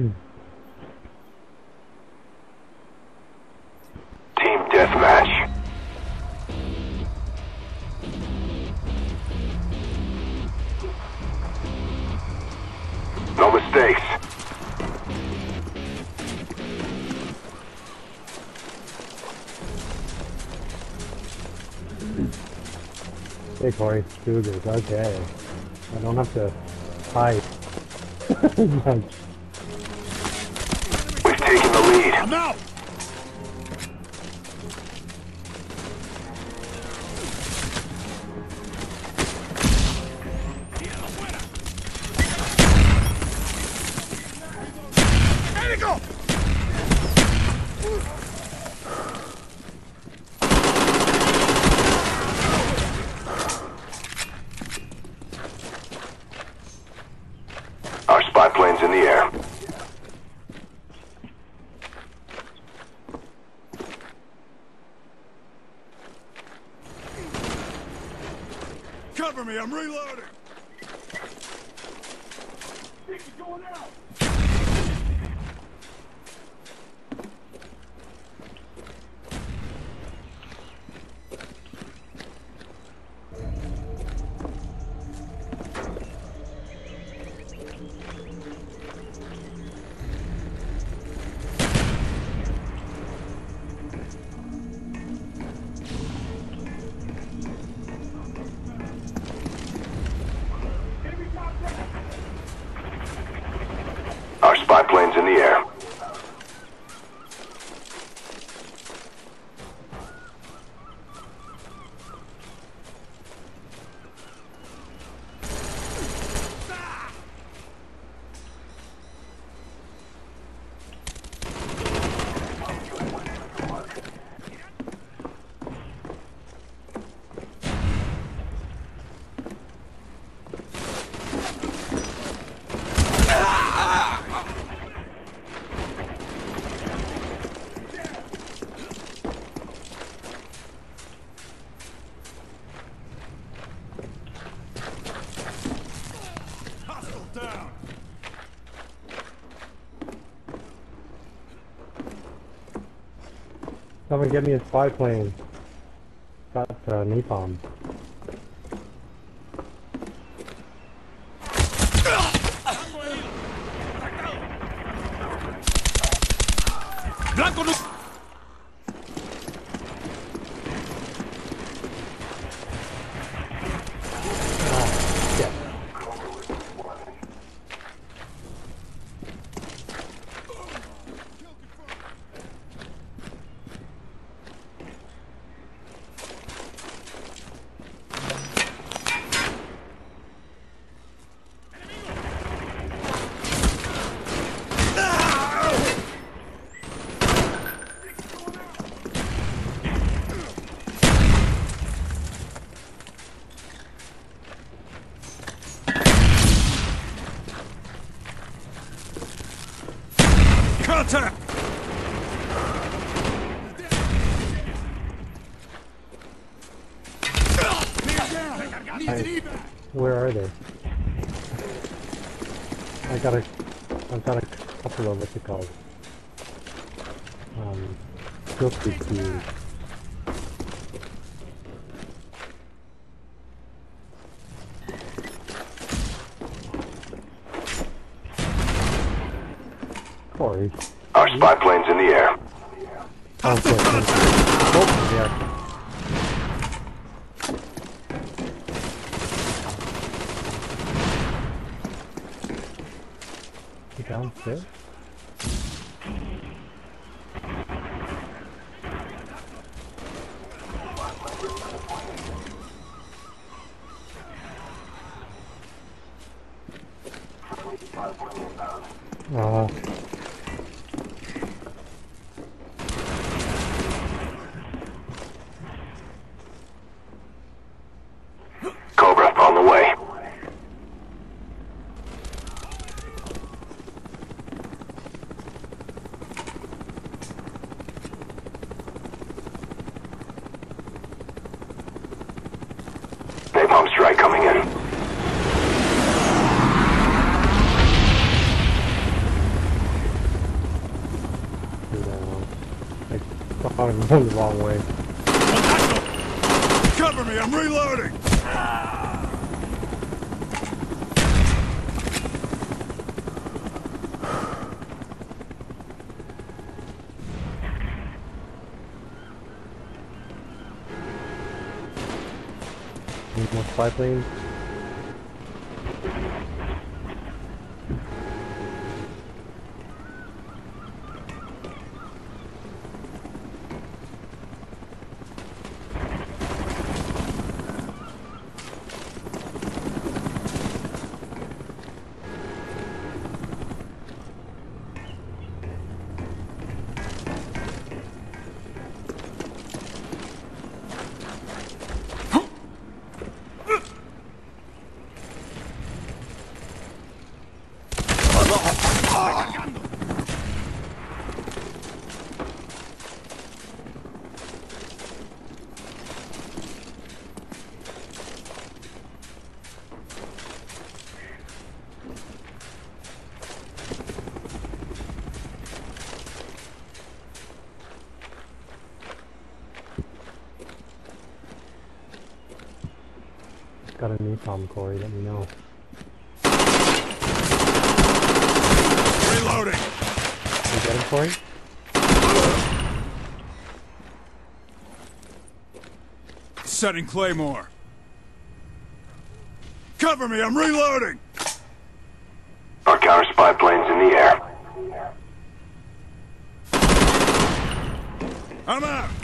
Team deathmatch. No mistakes. Hey Corey, Cougars, okay. I don't have to hide. I'm out! Medical! Our spy plane's in the air. Me, I'm reloading! Our spy plane's in the air. Hostile down! Come and get me a spy plane. Got uh, napalm. Blanco no... Ah, shit. Contact! I- Where are they? I got a, I've got a couple of what's it called? Um, cubes. Corey. Our spy plane's in the air. Oh, thank. Oh, yeah. You downstairs? Uh, Cobra bomb strike coming in. I thought going the wrong way. Cover me, I'm reloading! Need more spy planes. Got a new Tom Corey, let me know. Reloading! You get him, Corey? Setting Claymore. Cover me, I'm reloading! Our counter spy planes in the air. I'm out!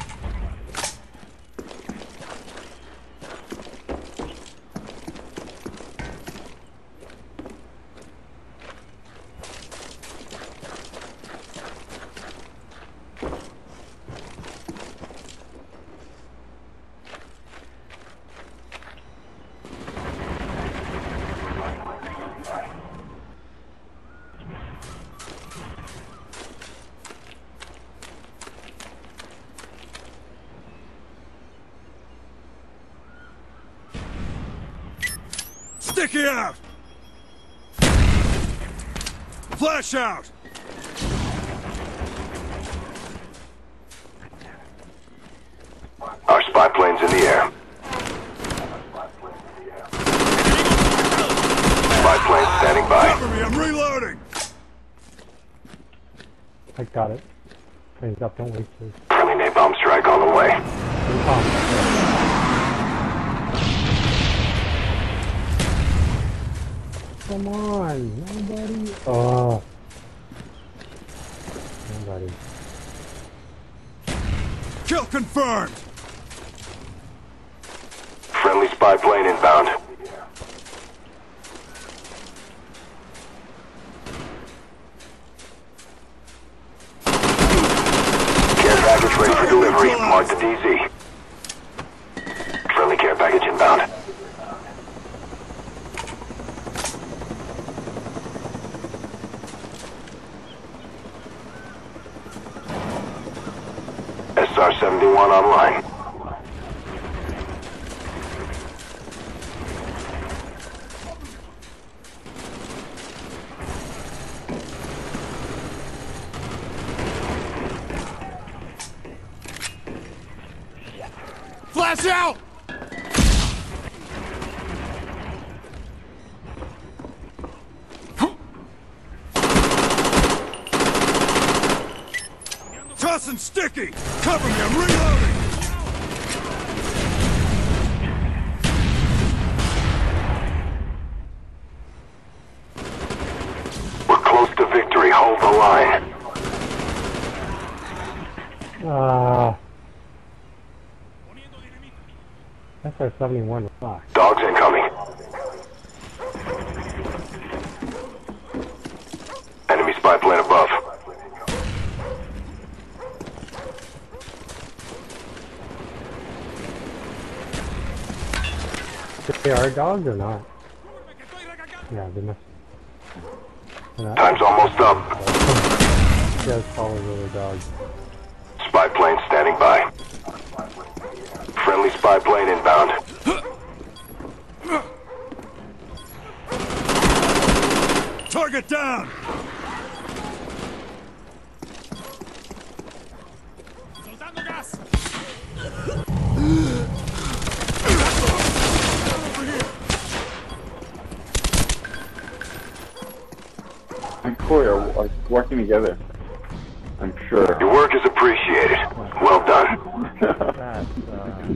Sticky out! Flash out! Our spy planes in the air. Spy plane standing by. Cover me, I'm reloading! I got it. Planes up, don't waste this. Friendly napalm strike on the way. New Come on, nobody. Oh. Nobody. Kill confirmed! Friendly spy plane inbound. Care package ready for delivery. Mark the DZ. Friendly care package inbound. Online. Flash out! Sticky! Cover me, I'm reloading! We're close to victory. Hold the line. Ah. SR-71 rock. Dogs incoming. Enemy spy plane above. They are dogs or not? Yeah, they must. not- Time's almost up. Yeah, it's probably really dogs. Spy plane standing by. Friendly spy plane inbound. Target down! Soltando gas! Corey are like working together. I'm sure. Your work is appreciated. Well done. That's, uh...